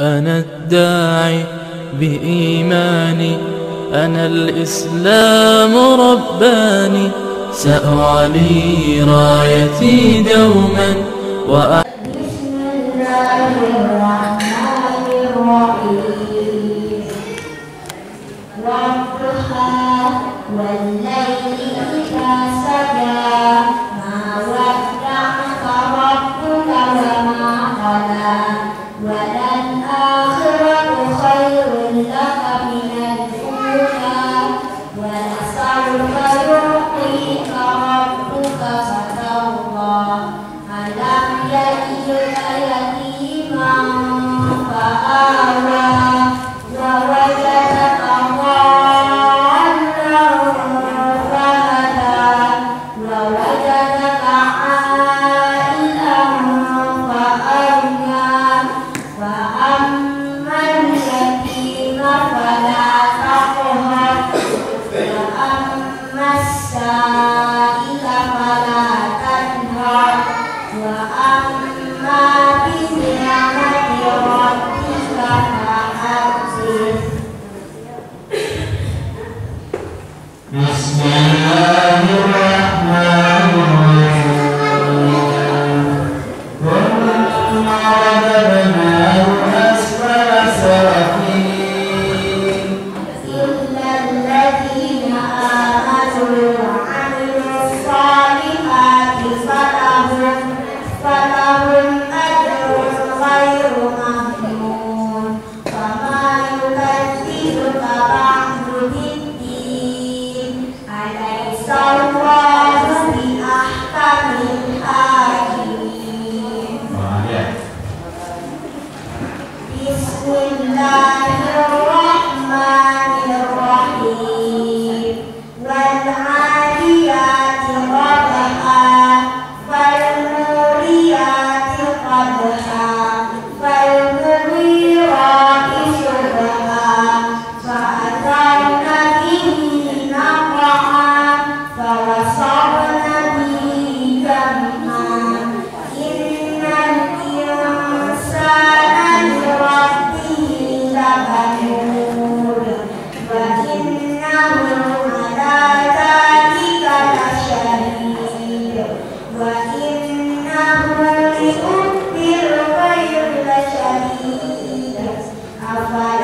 أنا الداعي بإيماني أنا الإسلام رباني. سأعلي رايتي دوما وأ... بسم الله الرحمن الرحيم. والضحى والليل إذا Ah. Abba